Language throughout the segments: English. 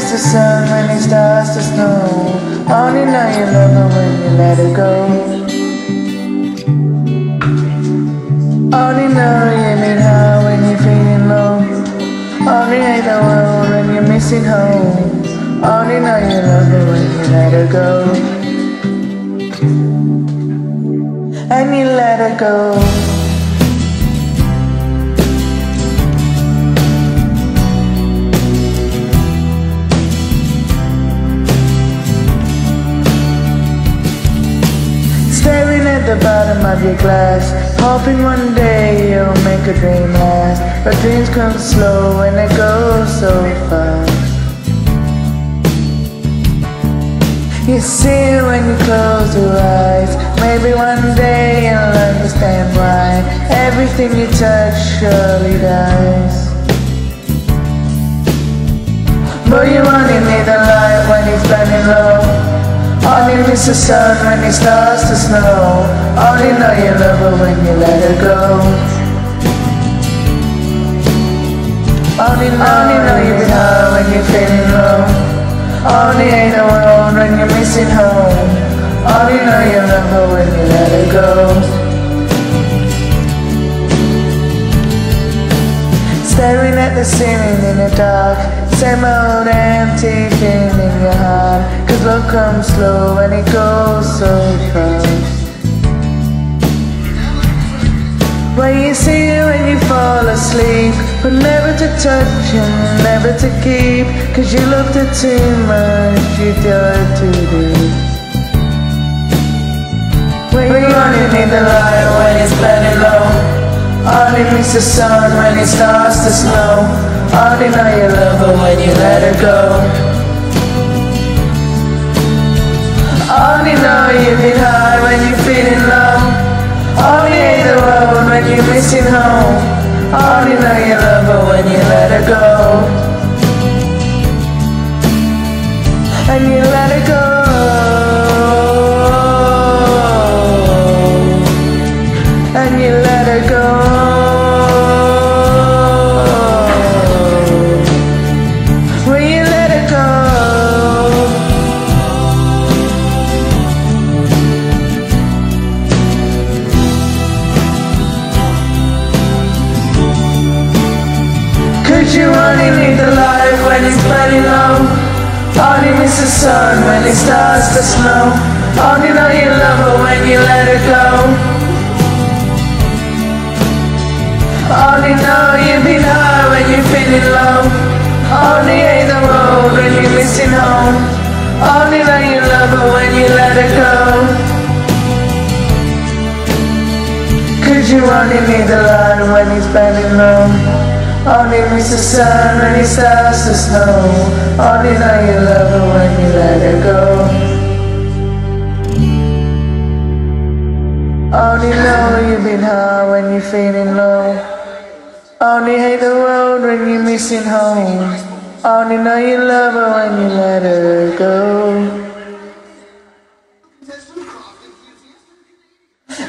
the sun when it starts to snow. Only know you love her when you let her go. Only know you need her when you're feeling low. Only hate the world when you're missing home. Only know you love her when you let her go. And you let her go. The bottom of your glass Hoping one day you'll make a dream last. But dreams come slow and they go so fast. You see it when you close your eyes Maybe one day you'll understand why Everything you touch surely dies. But you only need the miss the sun when it starts to snow. Only know you love her when you let her go. Only know, Only know you been high when you're feeling low Only ain't alone when you're missing home. Only know you love her when you let her go Staring at the ceiling in the dark. Same old empty feeling in your heart. Cause love comes slow and it goes so fast. When you see it when you fall asleep But never to touch and never to keep. Cause you loved her too much, you dug too deep When you only need the light when it's burning low Only the sun when it starts to snow. Only know you love her when you let her go. Only know you've been high when you're feeling low Only hate the road when you're missing home. Only know you love her when you let her go. And you let her go you only need the light when it's burning low? Only miss the sun when it starts to snow. Only know you love her when you let her go. Only know you've been high when you're feeling low. Only hate the road when you're missing home. Only know you love her when you let her go. Cause you only need the light when it's burning low only miss the sun when it starts to snow. Only know you love her when you let her go. Only know you've been high when you're feeling low. Only hate the world when you're missing home. Only know you love her when you let her go.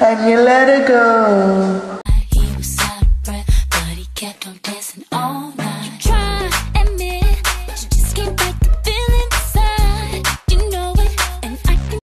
And you let her go on dancing all night.